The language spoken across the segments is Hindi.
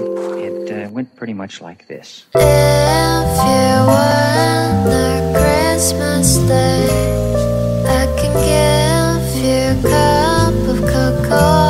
It uh, went pretty much like this. If you Christmas Day, I can give you a cup of cocoa.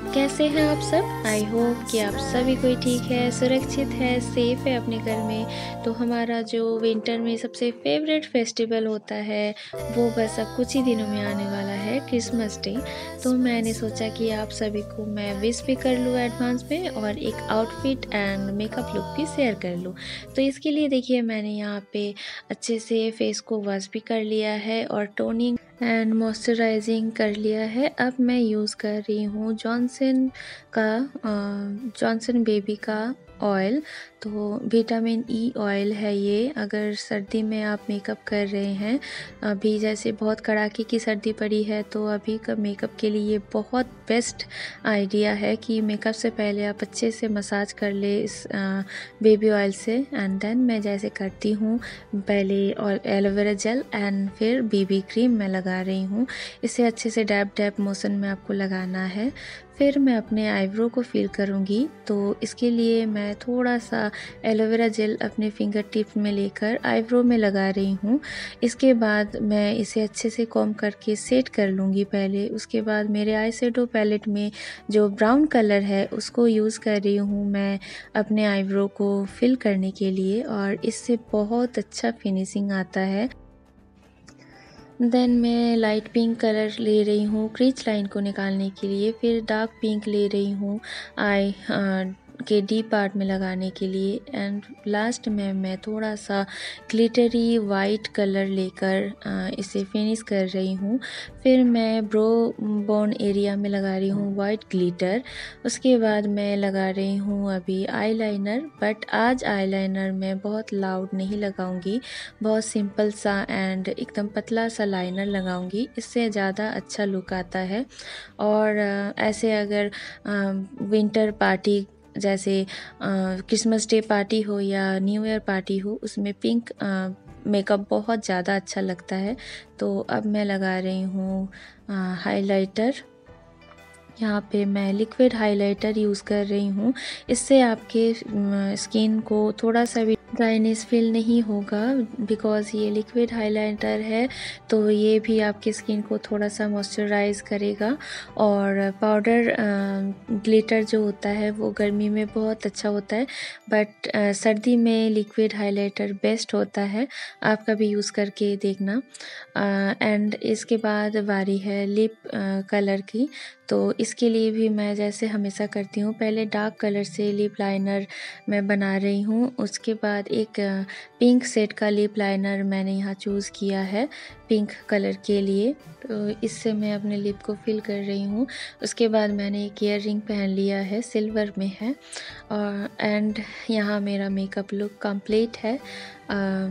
कैसे हैं आप सब? आई होप कि आप सभी कोई ठीक है, सुरक्षित है सेफ़ है अपने घर में। तो हमारा जो विंटर में सबसे फेवरेट फेस्टिवल होता है, वो बस अब कुछ ही दिनों में आने वाला है क्रिसमस डे तो मैंने सोचा कि आप सभी को मैं विश भी कर लूँ एडवांस में और एक आउटफिट एंड मेकअप लुक भी शेयर कर लूँ। तो इसके लिए देखिए मैंने यहाँ पे अच्छे से फेस को वॉश भी कर लिया है और टोनिंग एंड मॉइस्चराइजिंग कर लिया है। अब मैं यूज़ कर रही हूँ जॉनसन का जॉनसन बेबी का ऑयल तो विटामिन ई ऑयल है ये। अगर सर्दी में आप मेकअप कर रहे हैं, अभी जैसे बहुत कड़ाके की सर्दी पड़ी है तो अभी का मेकअप के लिए ये बहुत बेस्ट आइडिया है कि मेकअप से पहले आप अच्छे से मसाज कर ले इस बेबी ऑयल से। एंड देन मैं जैसे करती हूँ, पहले एलोवेरा जेल एंड फिर बीबी क्रीम मैं लगा रही हूँ। इसे अच्छे से डैप डैप मोशन में आपको लगाना है। फिर मैं अपने आईब्रो को फिल करूँगी। तो इसके लिए मैं थोड़ा सा एलोवेरा जेल अपने फिंगर टिप में लेकर आईब्रो में लगा रही हूँ। इसके बाद मैं इसे अच्छे से कॉम करके सेट कर लूँगी पहले। उसके बाद मेरे आई शेडो पैलेट में जो ब्राउन कलर है, उसको यूज़ कर रही हूँ मैं अपने आईब्रो को फिल करने के लिए। और इससे बहुत अच्छा फिनिशिंग आता है। देन मैं लाइट पिंक कलर ले रही हूँ क्रीच लाइन को निकालने के लिए, फिर डार्क पिंक ले रही हूँ आई के डी पार्ट में लगाने के लिए एंड लास्ट में मैं थोड़ा सा ग्लिटरी वाइट कलर लेकर इसे फिनिश कर रही हूँ। फिर मैं ब्रो बोन एरिया में लगा रही हूँ वाइट ग्लिटर उसके बाद मैं लगा रही हूँ अभी आईलाइनर बट आज आईलाइनर मैं बहुत लाउड नहीं लगाऊँगी। बहुत सिंपल सा एंड एकदम पतला सा लाइनर लगाऊँगी। इससे ज़्यादा अच्छा लुक आता है। और ऐसे अगर विंटर पार्टी जैसे क्रिसमस डे पार्टी हो या न्यू ईयर पार्टी हो, उसमें पिंक मेकअप बहुत ज़्यादा अच्छा लगता है। तो अब मैं लगा रही हूँ हाइलाइटर यहाँ पे मैं लिक्विड हाइलाइटर यूज़ कर रही हूँ। इससे आपके स्किन को थोड़ा सा भी ड्राइनेस फील नहीं होगा बिकॉज़ ये लिक्विड हाइलाइटर है तो ये भी आपकी स्किन को थोड़ा सा मॉइस्चराइज करेगा और पाउडर ग्लिटर जो होता है वो गर्मी में बहुत अच्छा होता है बट सर्दी में लिक्विड हाइलाइटर बेस्ट होता है, आप कभी यूज़ करके देखना। एंड इसके बाद बारी है लिप कलर की। तो इसके लिए भी मैं जैसे हमेशा करती हूँ पहले डार्क कलर से लिप लाइनर मैं बना रही हूँ उसके बाद एक पिंक सेट का लिप लाइनर मैंने यहाँ चूज़ किया है पिंक कलर के लिए। तो इससे मैं अपने लिप को फिल कर रही हूँ। उसके बाद मैंने एक ईयर रिंग पहन लिया है सिल्वर में है। और एंड यहाँ मेरा मेकअप लुक कंप्लीट है। आ,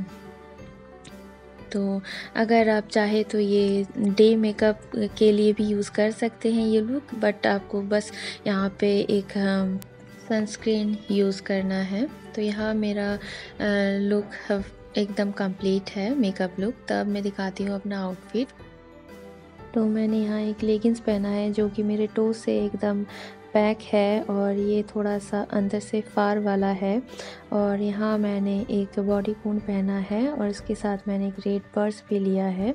तो अगर आप चाहे तो ये डे मेकअप के लिए भी यूज़ कर सकते हैं ये लुक बट आपको बस यहाँ पे एक सनस्क्रीन यूज़ करना है। तो यहाँ मेरा लुक एकदम कंप्लीट है मेकअप लुक तब मैं दिखाती हूँ अपना आउटफिट तो मैंने यहाँ एक लेगिंग्स पहना है जो कि मेरे टो से एकदम पैक है और ये थोड़ा सा अंदर से फार वाला है। और यहाँ मैंने एक बॉडी कून पहना है और इसके साथ मैंने एक रेड पर्स भी लिया है।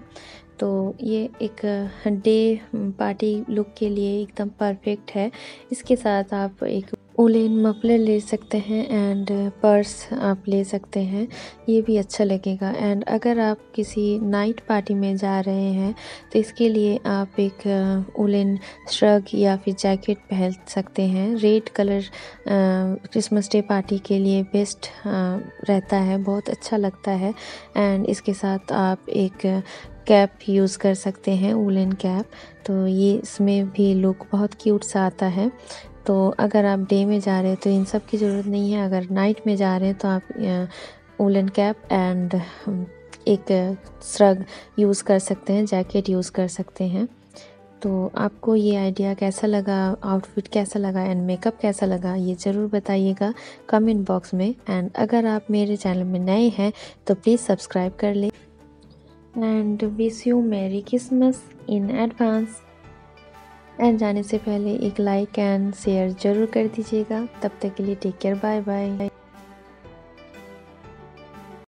तो ये एक डे पार्टी लुक के लिए एकदम परफेक्ट है। इसके साथ आप एक उलेन मफलर ले सकते हैं एंड पर्स आप ले सकते हैं। ये भी अच्छा लगेगा। एंड अगर आप किसी नाइट पार्टी में जा रहे हैं तो इसके लिए आप एक उलेन श्रग या फिर जैकेट पहन सकते हैं। Red colour Christmas day party के लिए बेस्ट रहता है, बहुत अच्छा लगता है। एंड इसके साथ आप एक कैप यूज़ कर सकते हैं, उलन कैप तो ये इसमें भी लुक बहुत क्यूट सा आता है। तो अगर आप डे में जा रहे हैं तो इन सब की ज़रूरत नहीं है। अगर नाइट में जा रहे हैं तो आप उलन कैप एंड एक स्रग यूज़ कर सकते हैं, जैकेट यूज़ कर सकते हैं। तो आपको ये आइडिया कैसा लगा? आउटफिट कैसा लगा? एंड मेकअप कैसा लगा? ये ज़रूर बताइएगा कमेंट बॉक्स में। एंड अगर आप मेरे चैनल में नए हैं तो प्लीज़ सब्सक्राइब कर लें। And wish you merry Christmas in advance. And जाने से पहले एक लाइक एंड शेयर ज़रूर कर दीजिएगा। तब तक के लिए टेक केयर बाय बाय